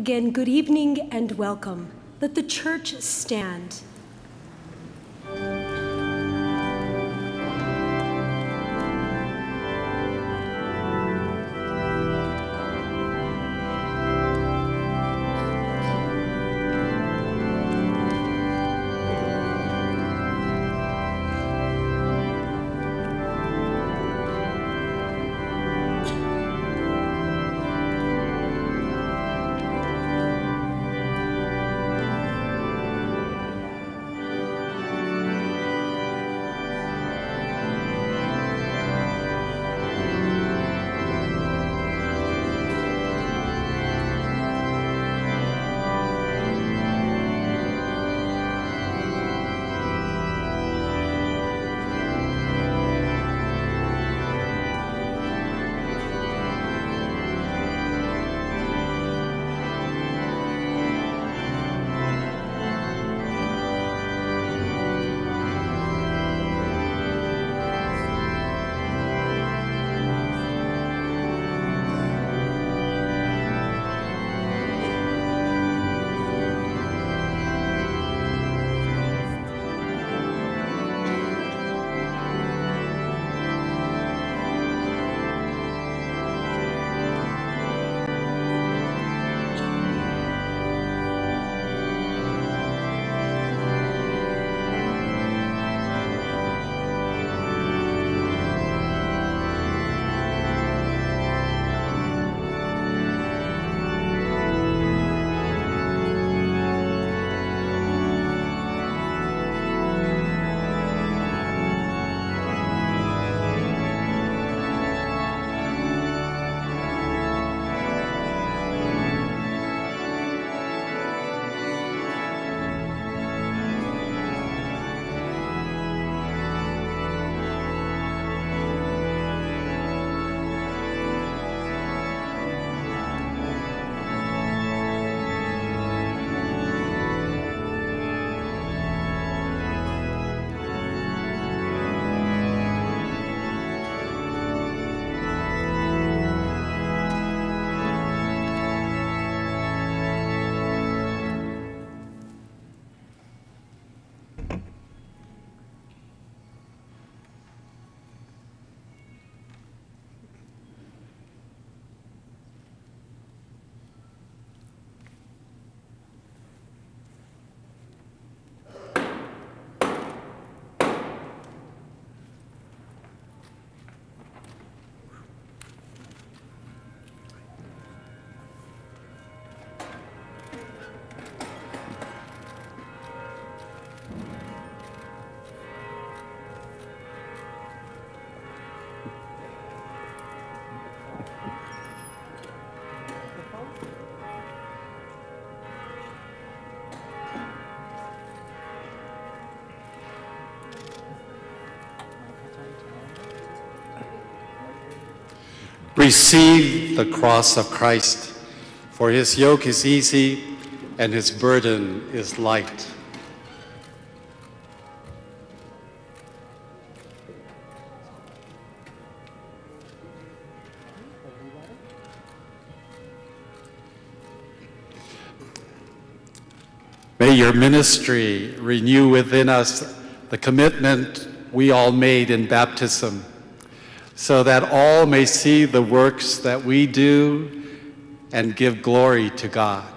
Again, good evening and welcome. Let the church stand. Receive the cross of Christ, for his yoke is easy and his burden is light. May your ministry renew within us the commitment we all made in baptism, so that all may see the works that we do and give glory to God.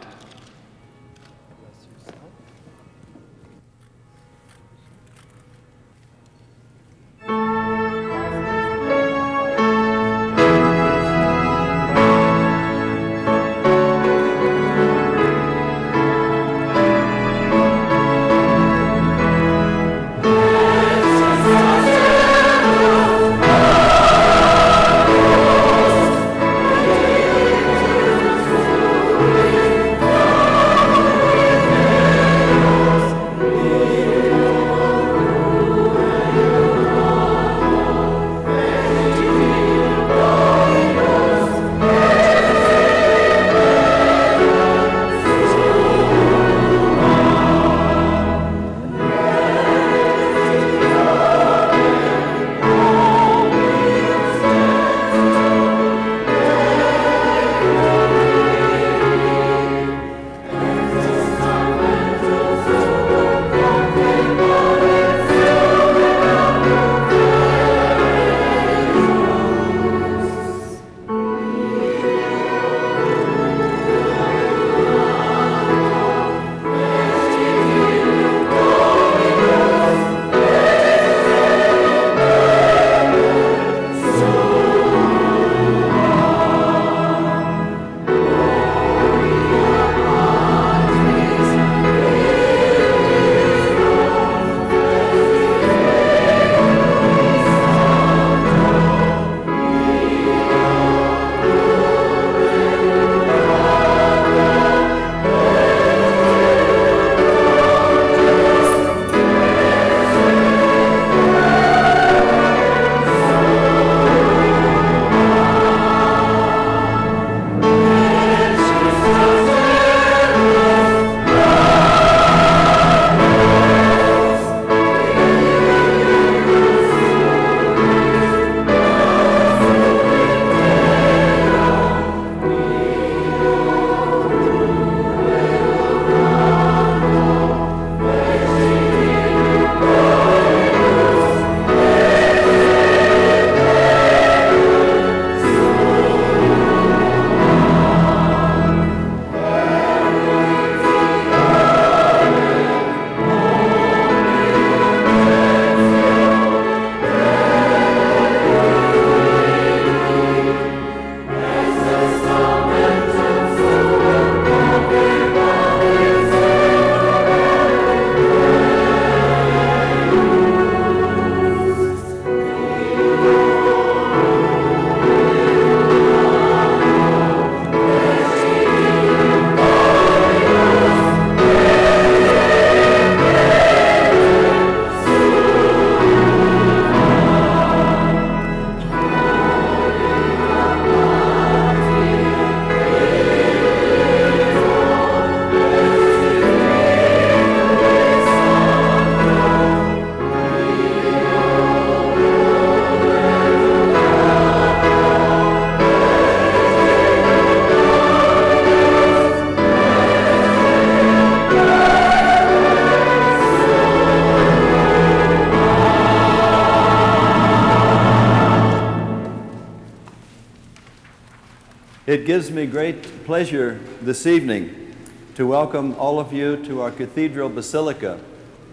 It gives me great pleasure this evening to welcome all of you to our Cathedral Basilica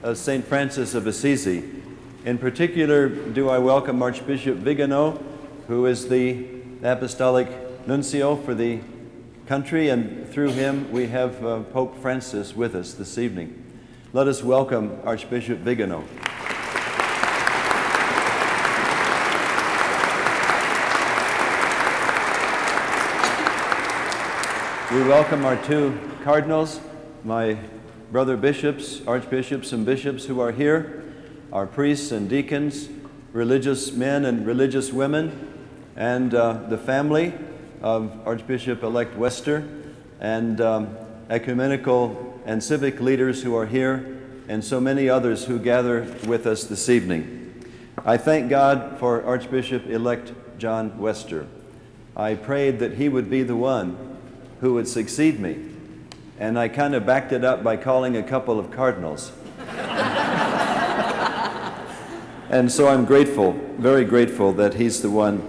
of St. Francis of Assisi. In particular, do I welcome Archbishop Vigano, who is the Apostolic Nuncio for the country, and through him we have uh, Pope Francis with us this evening. Let us welcome Archbishop Vigano. We welcome our two cardinals, my brother bishops, archbishops, and bishops who are here, our priests and deacons, religious men and religious women, and uh, the family of Archbishop elect Wester, and um, ecumenical and civic leaders who are here, and so many others who gather with us this evening. I thank God for Archbishop elect John Wester. I prayed that he would be the one who would succeed me. And I kind of backed it up by calling a couple of cardinals. and so I'm grateful, very grateful that he's the one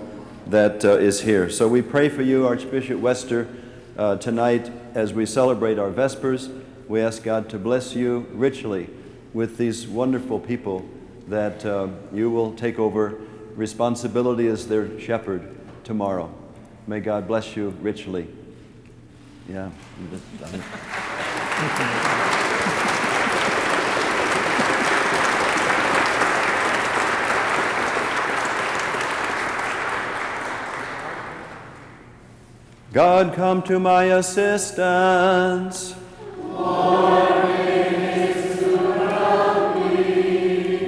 that uh, is here. So we pray for you, Archbishop Wester, uh, tonight as we celebrate our Vespers. We ask God to bless you richly with these wonderful people that uh, you will take over responsibility as their shepherd tomorrow. May God bless you richly. Yeah. God, come to my assistance.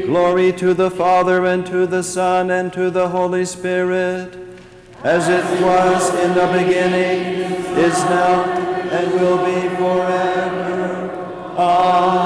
Glory to the Father, and to the Son, and to the Holy Spirit as it was in the beginning, is now, and will be forever. Amen.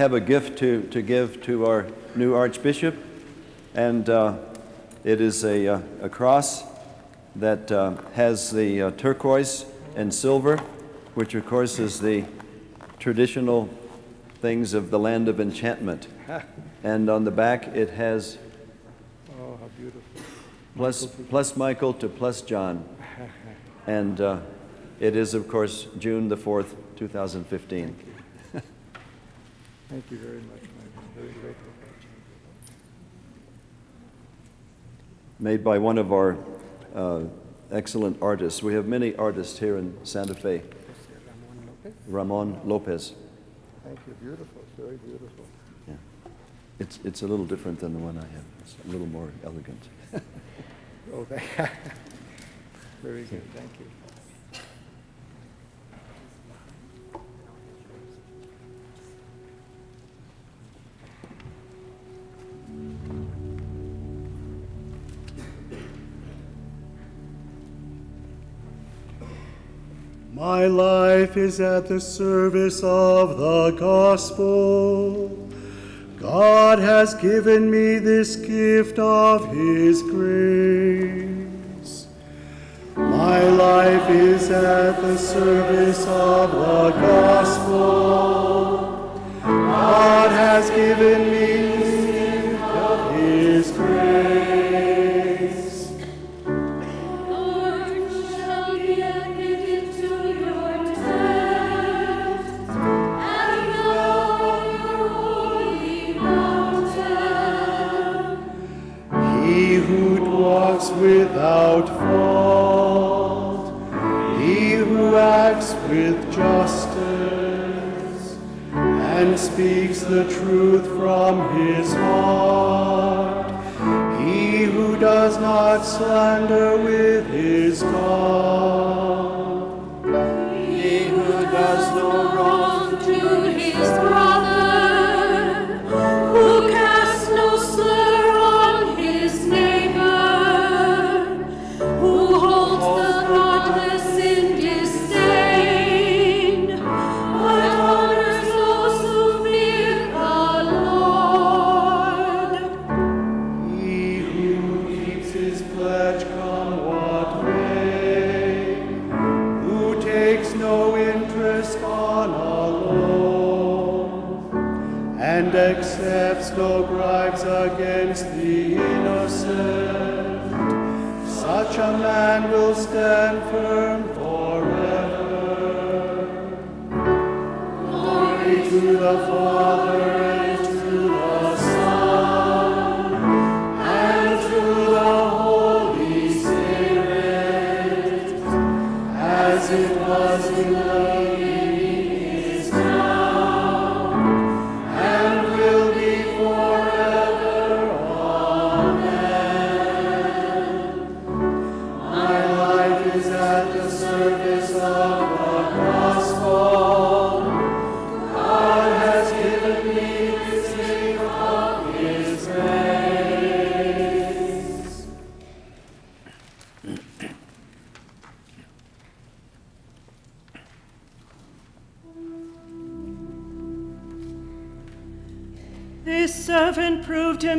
Have a gift to, to give to our new Archbishop, and uh, it is a, uh, a cross that uh, has the uh, turquoise and silver, which of course is the traditional things of the land of enchantment. and on the back it has Oh, how beautiful. plus, plus Michael to plus John. And uh, it is, of course, June the 4th, 2015. Thank you very much. I'm very grateful. Made by one of our uh, excellent artists. We have many artists here in Santa Fe. Ramon Lopez. Ramon Lopez. Thank you. Beautiful. It's very beautiful. Yeah. It's, it's a little different than the one I have. It's a little more elegant. Oh, thank Very good. Thank you. My life is at the service of the gospel. God has given me this gift of His grace. My life is at the service of the gospel. God has given me His grace.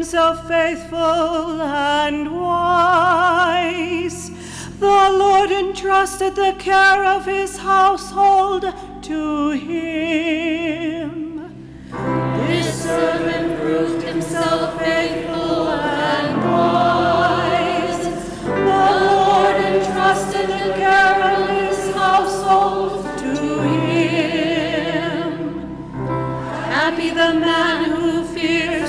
Himself faithful and wise. The Lord entrusted the care of his household to him. This servant proved himself faithful and wise. The Lord entrusted the care of his household to him. Happy the man who fears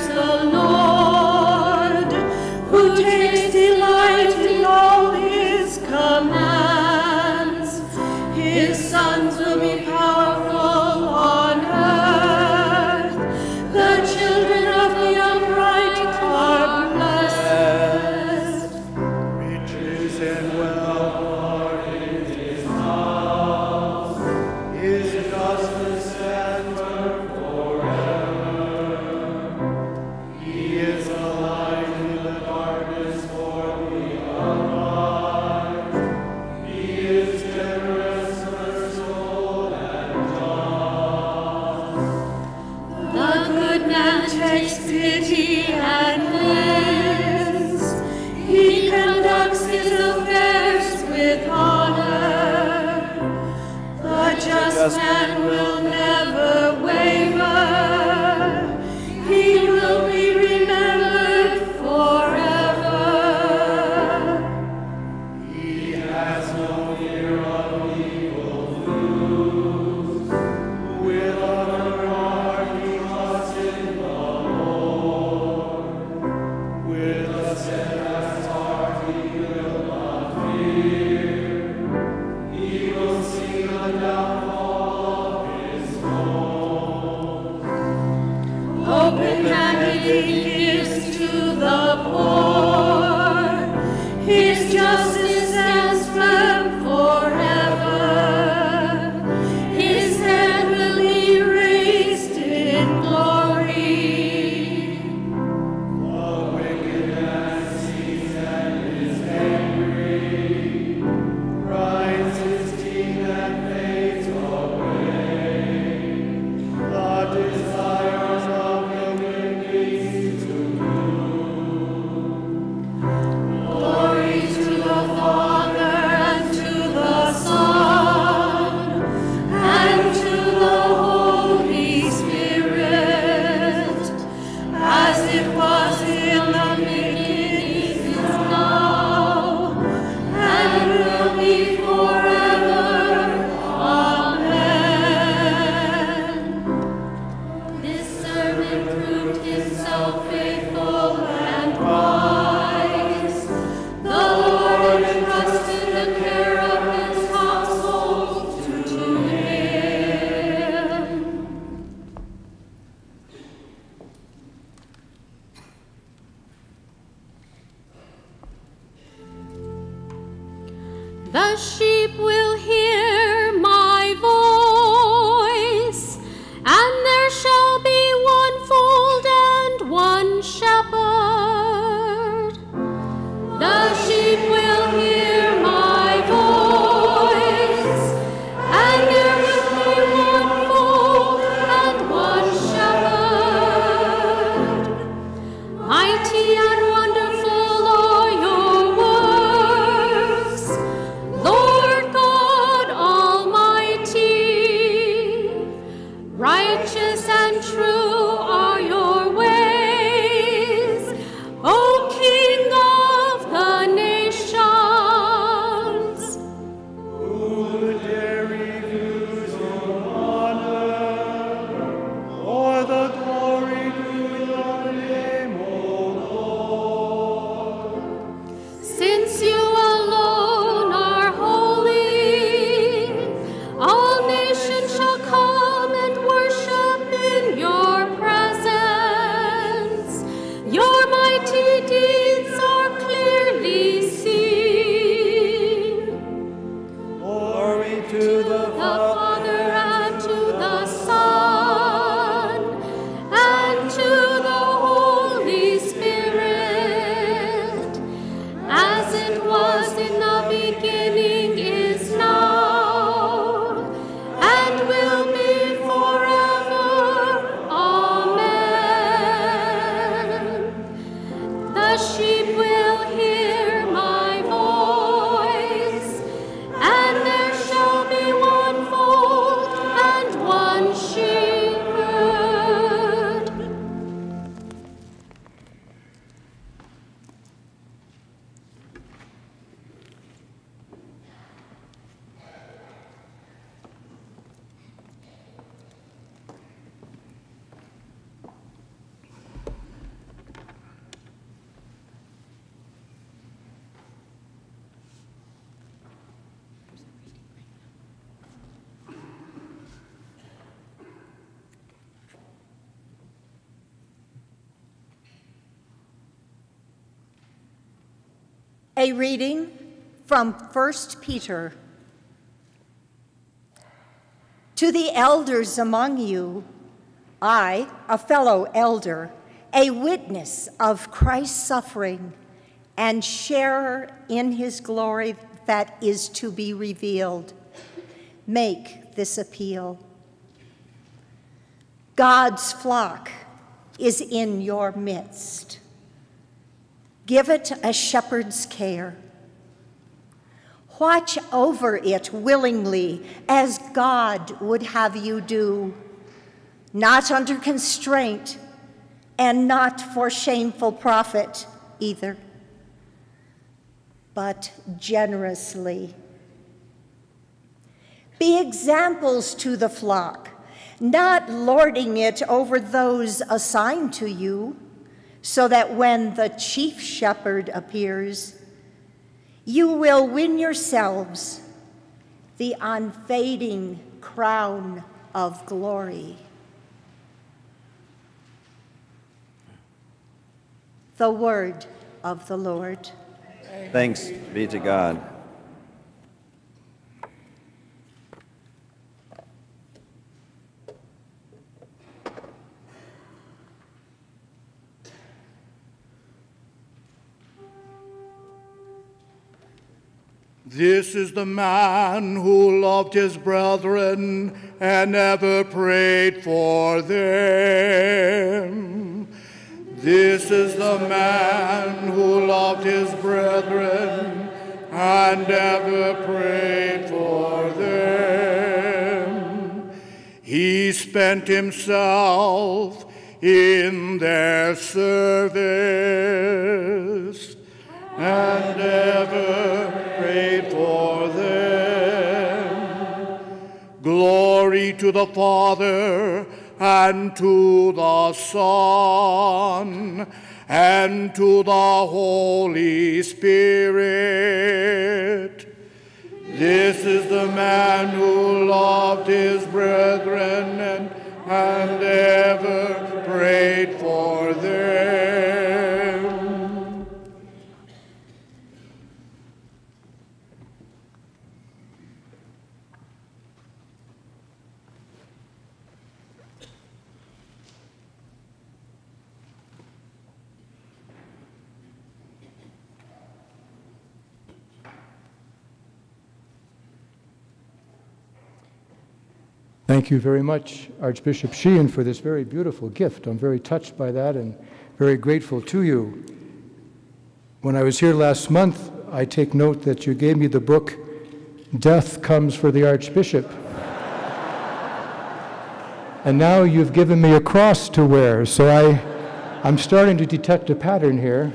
will never waver. the sheep will hear. she A reading from 1 Peter. To the elders among you, I, a fellow elder, a witness of Christ's suffering, and sharer in his glory that is to be revealed, make this appeal. God's flock is in your midst. Give it a shepherd's care. Watch over it willingly as God would have you do, not under constraint and not for shameful profit either, but generously. Be examples to the flock, not lording it over those assigned to you, so that when the chief shepherd appears, you will win yourselves the unfading crown of glory. The word of the Lord. Thanks be to God. This is the man who loved his brethren and never prayed for them. This is the man who loved his brethren and never prayed for them. He spent himself in their service and ever prayed for them. Glory to the Father and to the Son and to the Holy Spirit. This is the man who loved his brethren and, and ever prayed for them. Thank you very much, Archbishop Sheehan, for this very beautiful gift. I'm very touched by that and very grateful to you. When I was here last month, I take note that you gave me the book, Death Comes for the Archbishop. and now you've given me a cross to wear, so I, I'm starting to detect a pattern here.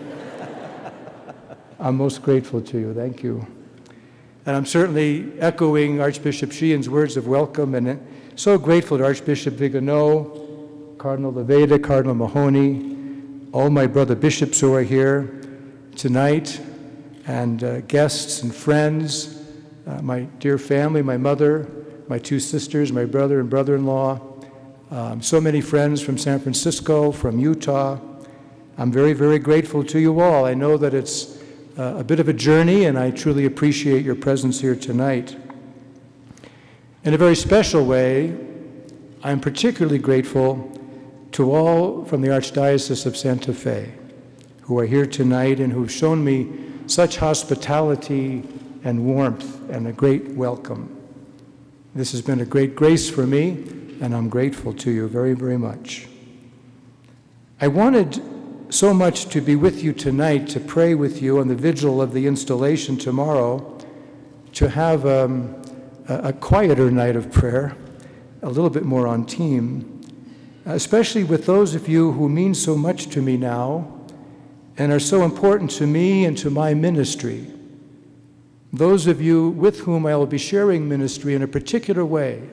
I'm most grateful to you. Thank you. And I'm certainly echoing Archbishop Sheehan's words of welcome and so grateful to Archbishop Vigano, Cardinal Levada, Cardinal Mahony, all my brother bishops who are here tonight, and uh, guests and friends, uh, my dear family, my mother, my two sisters, my brother and brother-in-law, um, so many friends from San Francisco, from Utah. I'm very, very grateful to you all. I know that it's a bit of a journey, and I truly appreciate your presence here tonight. In a very special way, I'm particularly grateful to all from the Archdiocese of Santa Fe who are here tonight and who've shown me such hospitality and warmth and a great welcome. This has been a great grace for me, and I'm grateful to you very, very much. I wanted so much to be with you tonight to pray with you on the vigil of the installation tomorrow, to have um, a, a quieter night of prayer, a little bit more on team, especially with those of you who mean so much to me now and are so important to me and to my ministry. Those of you with whom I will be sharing ministry in a particular way.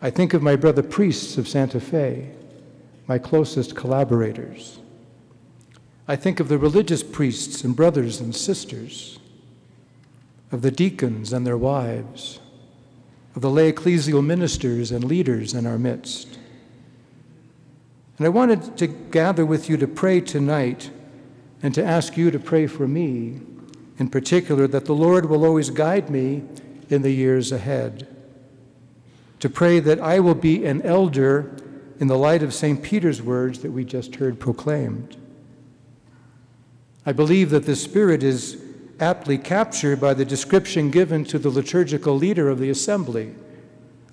I think of my brother priests of Santa Fe, my closest collaborators. I think of the religious priests and brothers and sisters, of the deacons and their wives, of the lay ecclesial ministers and leaders in our midst. And I wanted to gather with you to pray tonight and to ask you to pray for me, in particular, that the Lord will always guide me in the years ahead. To pray that I will be an elder in the light of St. Peter's words that we just heard proclaimed. I believe that the Spirit is aptly captured by the description given to the liturgical leader of the assembly,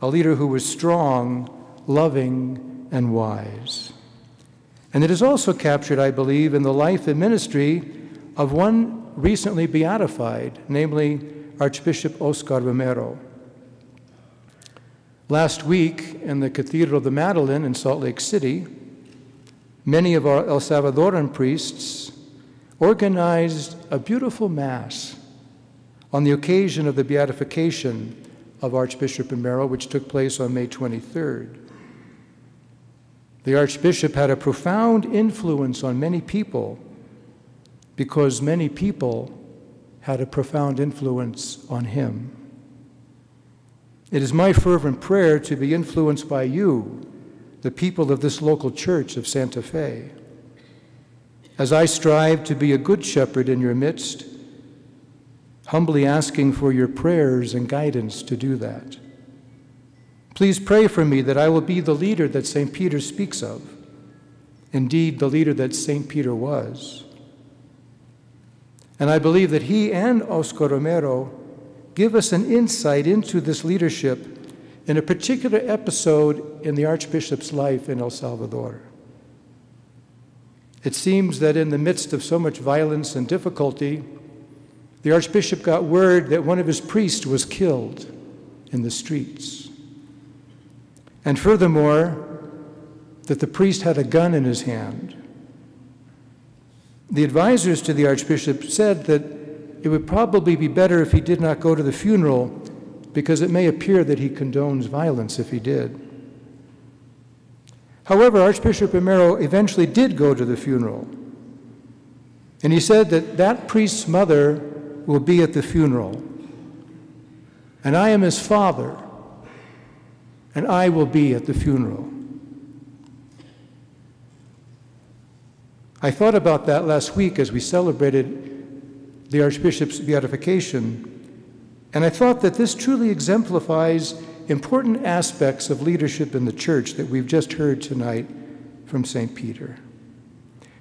a leader who was strong, loving, and wise. And it is also captured, I believe, in the life and ministry of one recently beatified, namely Archbishop Oscar Romero. Last week, in the Cathedral of the Madeleine in Salt Lake City, many of our El Salvadoran priests organized a beautiful Mass on the occasion of the beatification of Archbishop Romero, which took place on May 23rd. The Archbishop had a profound influence on many people because many people had a profound influence on him. It is my fervent prayer to be influenced by you, the people of this local church of Santa Fe, as I strive to be a good shepherd in your midst, humbly asking for your prayers and guidance to do that. Please pray for me that I will be the leader that St. Peter speaks of, indeed, the leader that St. Peter was. And I believe that he and Oscar Romero give us an insight into this leadership in a particular episode in the Archbishop's life in El Salvador. It seems that in the midst of so much violence and difficulty, the Archbishop got word that one of his priests was killed in the streets. And furthermore, that the priest had a gun in his hand. The advisors to the Archbishop said that it would probably be better if he did not go to the funeral because it may appear that he condones violence if he did. However, Archbishop Romero eventually did go to the funeral. And he said that that priest's mother will be at the funeral. And I am his father, and I will be at the funeral. I thought about that last week as we celebrated the Archbishop's beatification, and I thought that this truly exemplifies important aspects of leadership in the church that we've just heard tonight from St. Peter.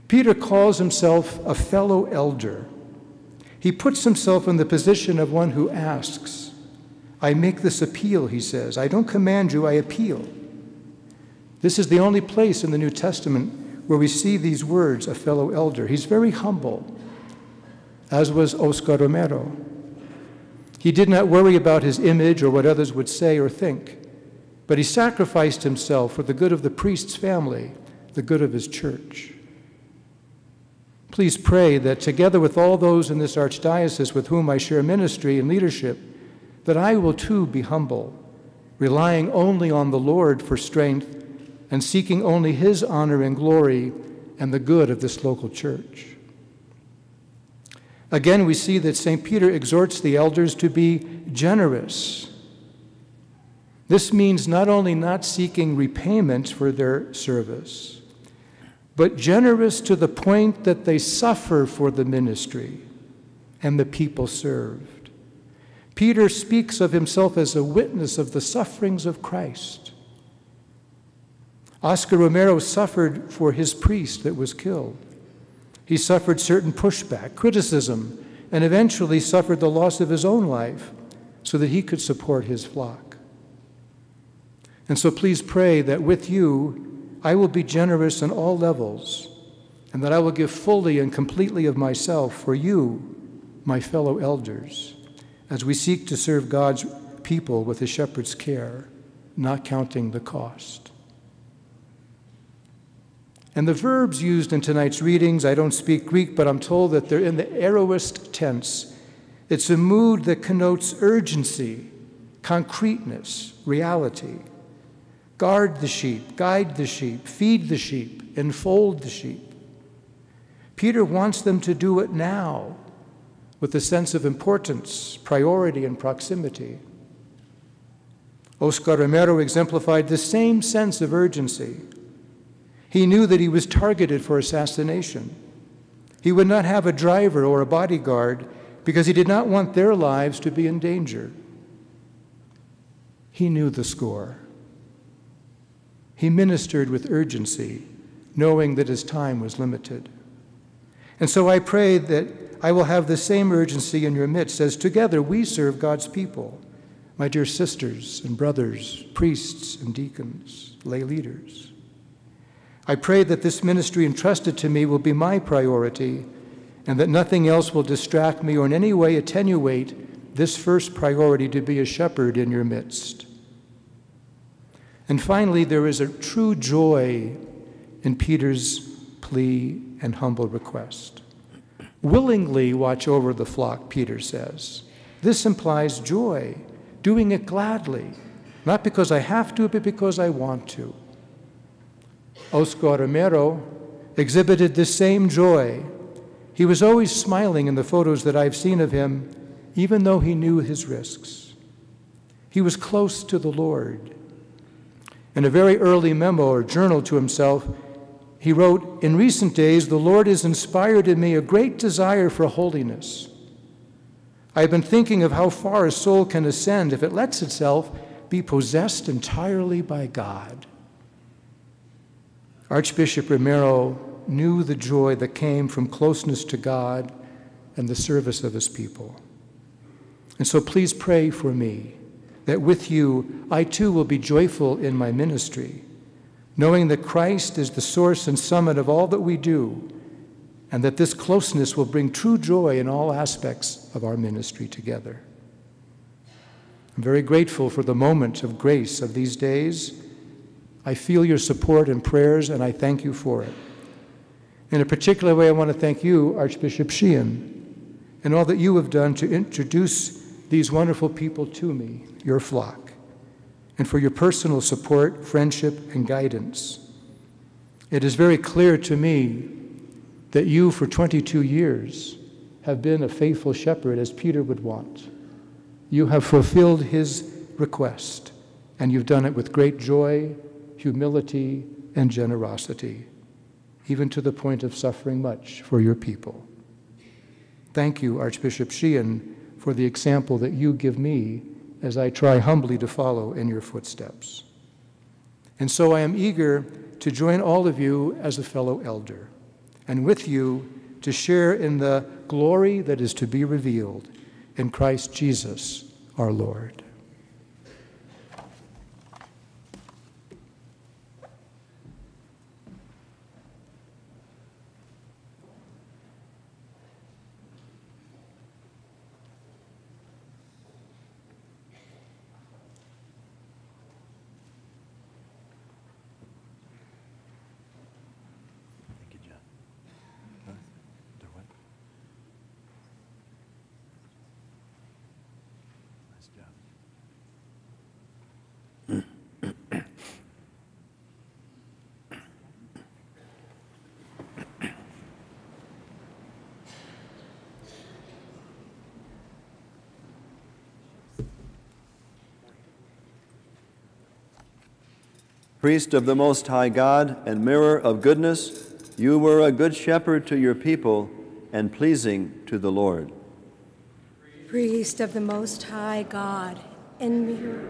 Peter calls himself a fellow elder. He puts himself in the position of one who asks. I make this appeal, he says. I don't command you, I appeal. This is the only place in the New Testament where we see these words, a fellow elder. He's very humble, as was Oscar Romero. He did not worry about his image or what others would say or think, but he sacrificed himself for the good of the priest's family, the good of his church. Please pray that together with all those in this archdiocese with whom I share ministry and leadership, that I will too be humble, relying only on the Lord for strength and seeking only His honor and glory and the good of this local church. Again, we see that St. Peter exhorts the elders to be generous. This means not only not seeking repayment for their service, but generous to the point that they suffer for the ministry and the people served. Peter speaks of himself as a witness of the sufferings of Christ. Oscar Romero suffered for his priest that was killed. He suffered certain pushback, criticism, and eventually suffered the loss of his own life so that he could support his flock. And so please pray that with you, I will be generous on all levels, and that I will give fully and completely of myself for you, my fellow elders, as we seek to serve God's people with a shepherd's care, not counting the cost. And the verbs used in tonight's readings, I don't speak Greek, but I'm told that they're in the aorist tense. It's a mood that connotes urgency, concreteness, reality. Guard the sheep, guide the sheep, feed the sheep, enfold the sheep. Peter wants them to do it now with a sense of importance, priority, and proximity. Oscar Romero exemplified the same sense of urgency. He knew that he was targeted for assassination. He would not have a driver or a bodyguard because he did not want their lives to be in danger. He knew the score. He ministered with urgency, knowing that his time was limited. And so I pray that I will have the same urgency in your midst as together we serve God's people, my dear sisters and brothers, priests and deacons, lay leaders. I pray that this ministry entrusted to me will be my priority and that nothing else will distract me or in any way attenuate this first priority to be a shepherd in your midst. And finally, there is a true joy in Peter's plea and humble request. Willingly watch over the flock, Peter says. This implies joy, doing it gladly, not because I have to, but because I want to. Oscar Romero exhibited this same joy. He was always smiling in the photos that I've seen of him, even though he knew his risks. He was close to the Lord. In a very early memo or journal to himself, he wrote, In recent days, the Lord has inspired in me a great desire for holiness. I have been thinking of how far a soul can ascend if it lets itself be possessed entirely by God. Archbishop Romero knew the joy that came from closeness to God and the service of his people. And so please pray for me that with you I too will be joyful in my ministry, knowing that Christ is the source and summit of all that we do, and that this closeness will bring true joy in all aspects of our ministry together. I'm very grateful for the moment of grace of these days I feel your support and prayers, and I thank you for it. In a particular way, I want to thank you, Archbishop Sheehan, and all that you have done to introduce these wonderful people to me, your flock, and for your personal support, friendship, and guidance. It is very clear to me that you, for 22 years, have been a faithful shepherd as Peter would want. You have fulfilled his request, and you've done it with great joy humility, and generosity, even to the point of suffering much for your people. Thank you, Archbishop Sheehan, for the example that you give me as I try humbly to follow in your footsteps. And so I am eager to join all of you as a fellow elder, and with you to share in the glory that is to be revealed in Christ Jesus our Lord. Priest of the Most High God and mirror of goodness, you were a good shepherd to your people and pleasing to the Lord. Priest of the Most High God and mirror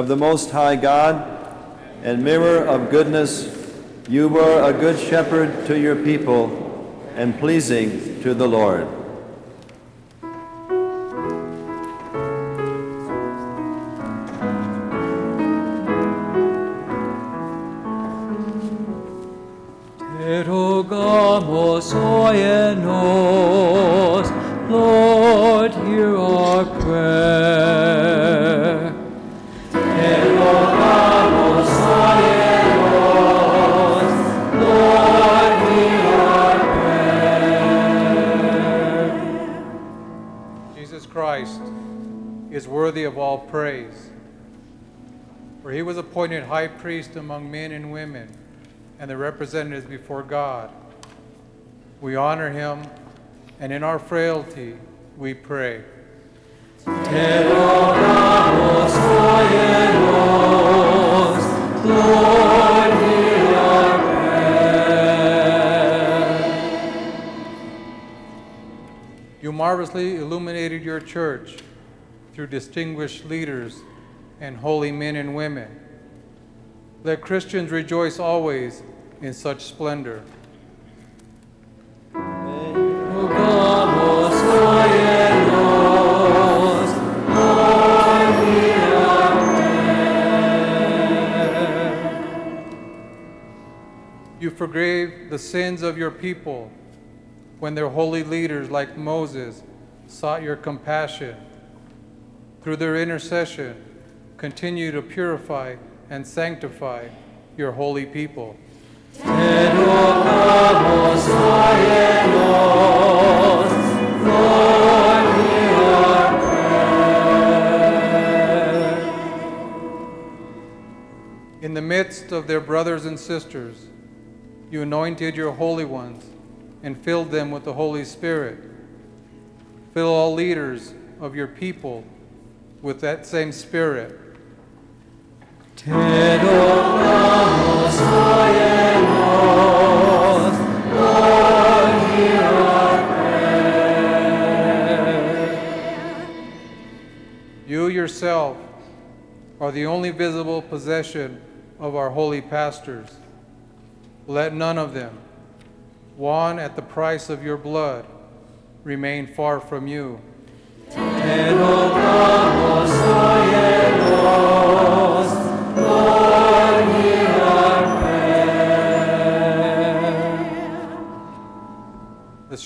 of the Most High God and mirror of goodness, you were a good shepherd to your people and pleasing to the Lord. Priest among men and women and the representatives before God. We honor him, and in our frailty, we pray. You marvelously illuminated your church through distinguished leaders and holy men and women. Let Christians rejoice always in such splendor. You forgave the sins of your people when their holy leaders, like Moses, sought your compassion. Through their intercession, continue to purify and sanctify your holy people. In the midst of their brothers and sisters, you anointed your holy ones and filled them with the Holy Spirit. Fill all leaders of your people with that same Spirit. Te rogamos óyenos, Lord, hear our prayer. You yourself are the only visible possession of our holy pastors. Let none of them, won at the price of your blood, remain far from you.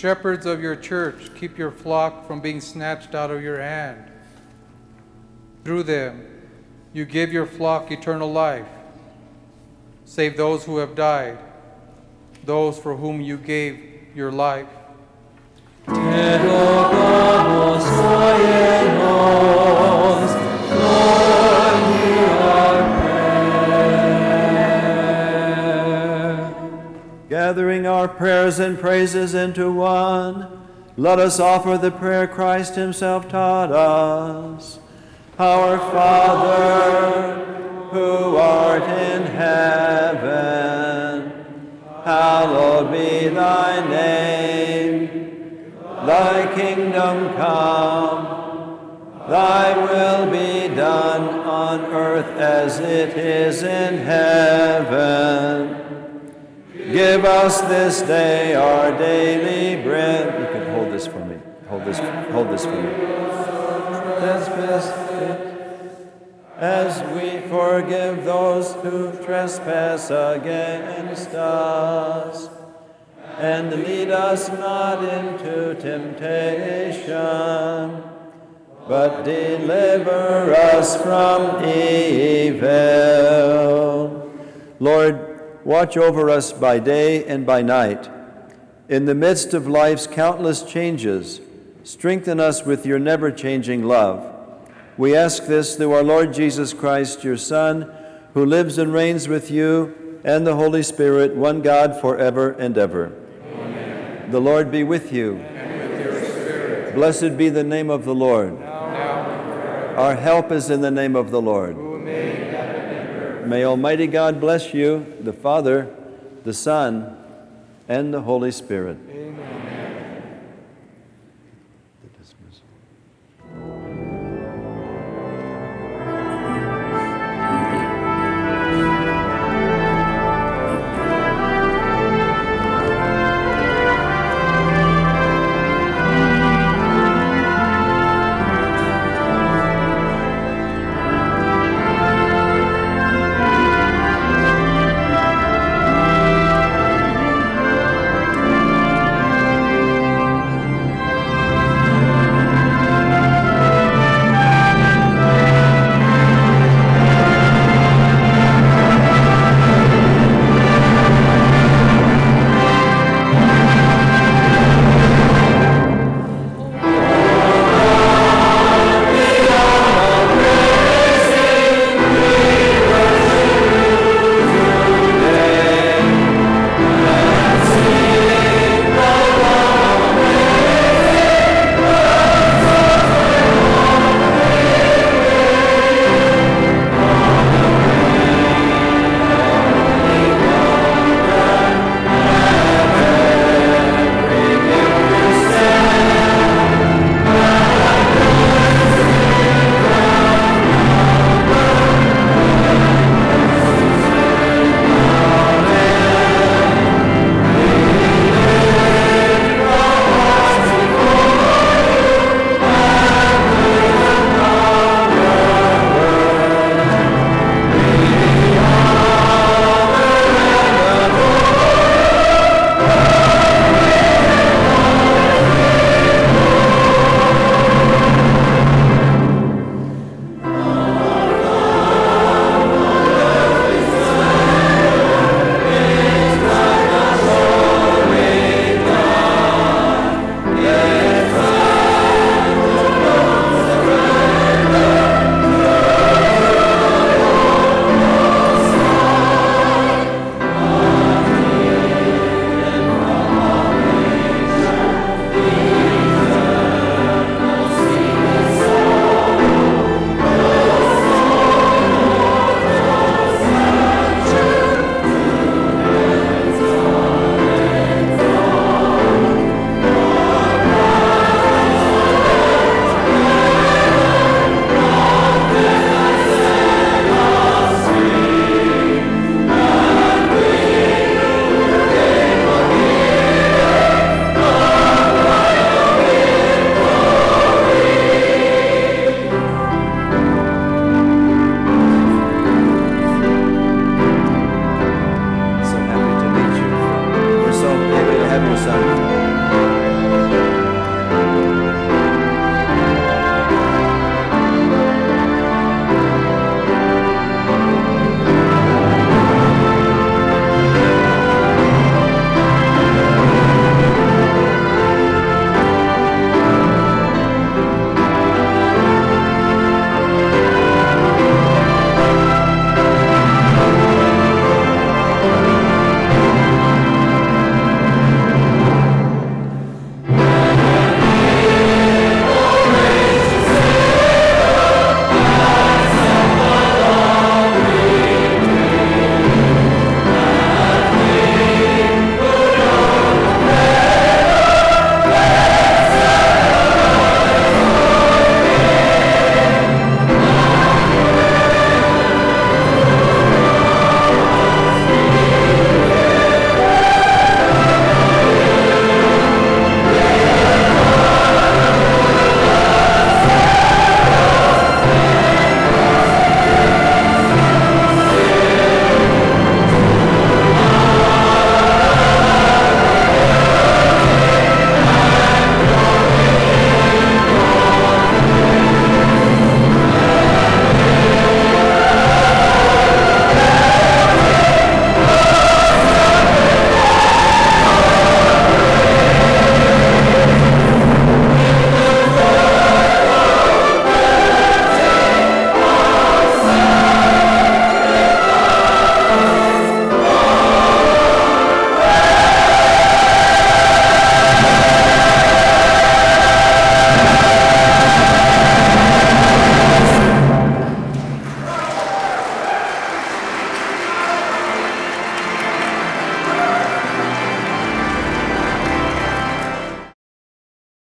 Shepherds of your church keep your flock from being snatched out of your hand. Through them, you give your flock eternal life. Save those who have died, those for whom you gave your life. Gathering our prayers and praises into one, let us offer the prayer Christ Himself taught us. Our Father, who art in heaven, hallowed be thy name. Thy kingdom come, thy will be done on earth as it is in heaven. Give us this day our daily bread. You can hold this for me. Hold this, hold this for me. As we forgive those who trespass against us. And lead us not into temptation, but deliver us from evil. Lord, watch over us by day and by night. In the midst of life's countless changes, strengthen us with your never changing love. We ask this through our Lord Jesus Christ, your Son, who lives and reigns with you and the Holy Spirit, one God, forever and ever. Amen. The Lord be with you. And with your spirit, Blessed be the name of the Lord. now. Our help is in the name of the Lord. Who made heaven and earth. May Almighty God bless you, the Father, the Son, and the Holy Spirit.